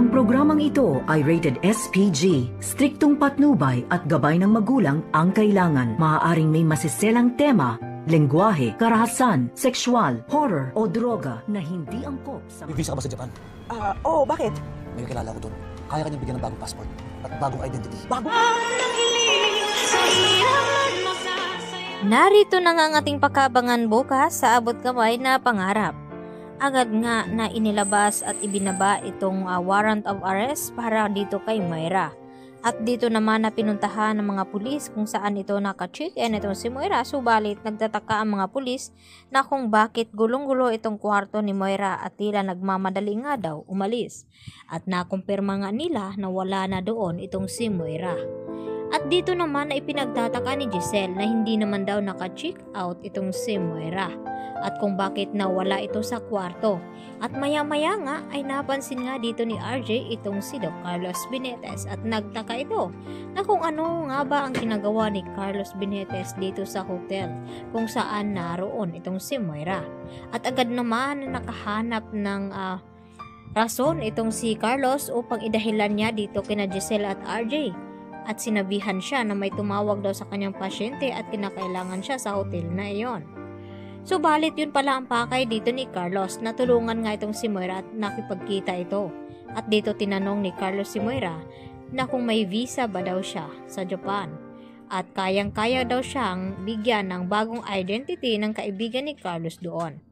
Ang programang ito ay rated SPG. Striktong patnubay at gabay ng magulang ang kailangan. Maaaring may masiselang tema, lengguwahe, karahasan, sexual, horror o droga na hindi angkop sa May visa ka ba sa Japan? Ah, oo, bakit? May kilala ko doon. Kaya kanyang bigyan ng bagong passport at bagong identity. Bago? Narito na nga ang ating pakabangan bukas sa abot kamay na pangarap. Agad nga na inilabas at ibinaba itong uh, warrant of arrest para dito kay Moira. At dito naman na pinuntahan ng mga pulis kung saan ito naka-check-in itong si Moira subalit nagtataka ang mga pulis na kung bakit gulong-gulo itong kwarto ni Moira at tila nagmamadali nga daw umalis. At nakumpirma nga nila na wala na doon itong si Moira. At dito naman na ipinagtataka ni Giselle na hindi naman daw naka-check out itong si Moira at kung bakit nawala ito sa kwarto. At maya-maya nga ay napansin nga dito ni RJ itong si Doc Carlos Benetes at nagtaka ito na kung ano nga ba ang ginagawa ni Carlos Benetes dito sa hotel kung saan naroon itong si Moira. At agad naman na nakahanap ng uh, rason itong si Carlos upang idahilan niya dito kina Giselle at RJ at sinabihan siya na may tumawag daw sa kanyang pasyente at kinakailangan siya sa hotel na iyon. Subalit yun pala ang pakay dito ni Carlos na tulungan nga itong si Moira at nakipagkita ito. At dito tinanong ni Carlos si Moira na kung may visa ba daw siya sa Japan. At kayang-kaya daw siyang bigyan ng bagong identity ng kaibigan ni Carlos doon.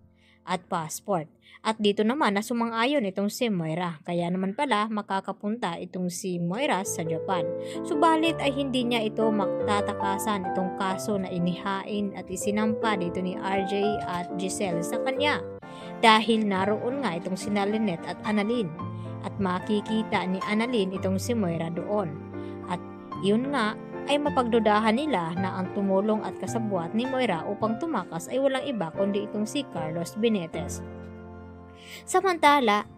At passport. At dito naman na sumang-ayon itong si Moira. Kaya naman pala makakapunta itong si Moira sa Japan. Subalit ay hindi niya ito magtatakasan itong kaso na inihain at isinampa dito ni RJ at Giselle sa kanya. Dahil naroon nga itong si Lynette at Annalyn. At makikita ni Annalyn itong si Moira doon. At yun nga ay mapagdudahan nila na ang tumulong at kasabwat ni Moira upang tumakas ay walang iba kundi itong si Carlos Benetes. Samantala,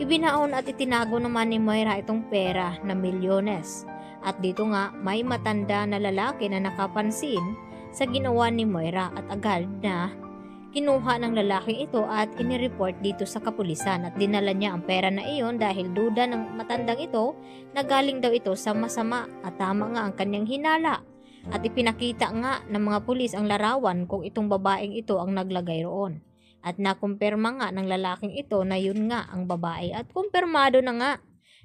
ibinaon at itinago naman ni Moira itong pera na milyones. At dito nga, may matanda na lalaki na nakapansin sa ginawa ni Moira at agad na kinuha ng lalaking ito at inireport dito sa kapulisan at dinala niya ang pera na iyon dahil duda ng matandang ito na galing daw ito sa masama at tama nga ang kanyang hinala. At ipinakita nga ng mga pulis ang larawan kung itong babaeng ito ang naglagay roon. At nakumpirma nga ng lalaking ito na yun nga ang babae at kumpirmado na nga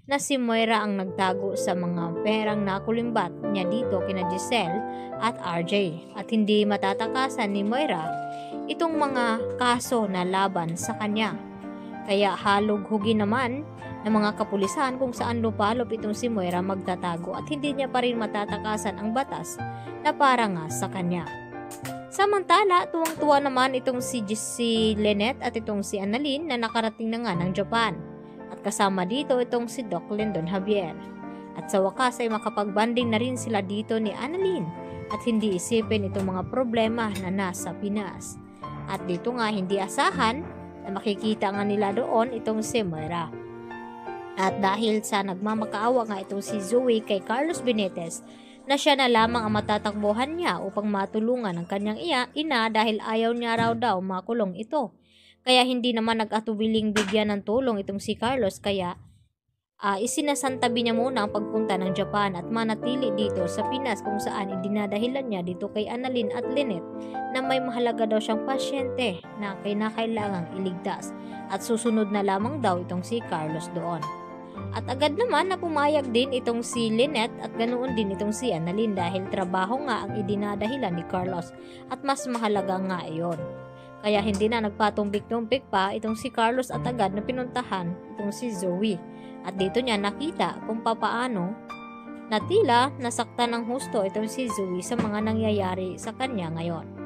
na si Moira ang nagtago sa mga perang nakulimbat niya dito kina Giselle at RJ. At hindi matatakasan ni Moira itong mga kaso na laban sa kanya. Kaya halog hugi naman ng mga kapulisan kung saan lupalop itong si Moira magtatago at hindi niya pa rin matatakasan ang batas na para nga sa kanya. Samantala, tuwang-tuwa naman itong si, si Lynette at itong si Annalyn na nakarating na nga ng Japan. At kasama dito itong si Doc Lyndon Javier. At sa wakas ay makapagbanding na rin sila dito ni Annalyn at hindi isipin itong mga problema na nasa Pinas. At dito nga hindi asahan na makikita nga nila doon itong si Moira. At dahil sa nagmamakaawa nga itong si Zoe kay Carlos Benetes, na siya na lamang ang matatakbuhan niya upang matulungan ang kanyang iya, ina dahil ayaw niya raw daw makulong ito. Kaya hindi naman nag-atubiling bigyan ng tulong itong si Carlos kaya uh, isinasantabi niya muna ang pagpunta ng Japan at manatili dito sa Pinas kung saan idinadahilan niya dito kay Annalyn at Lynette na may mahalaga daw siyang pasyente na kinakailangang iligtas at susunod na lamang daw itong si Carlos doon. At agad naman na pumayag din itong si Lynette at ganoon din itong si Annalyn dahil trabaho nga ang idinadahilan ni Carlos at mas mahalaga nga iyon. Kaya hindi na nagpatumbik-tumbik pa itong si Carlos at agad na pinuntahan itong si Zoe. At dito niya nakita kung papaano na tila nasaktan ng husto itong si Zoe sa mga nangyayari sa kanya ngayon.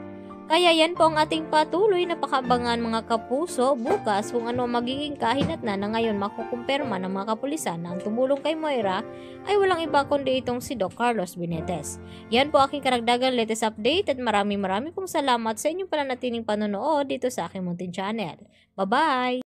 Kaya yan po ang ating patuloy na pakabangan mga kapuso bukas kung ano magiging kahinat na na ngayon makukumpirma ng mga kapulisan na ang tumulong kay Moira ay walang iba kundi itong si Doc Carlos Benetes. Yan po aking karagdagan latest update at maraming maraming pong salamat sa inyong pananatiling panonood dito sa aking munting channel. Bye-bye!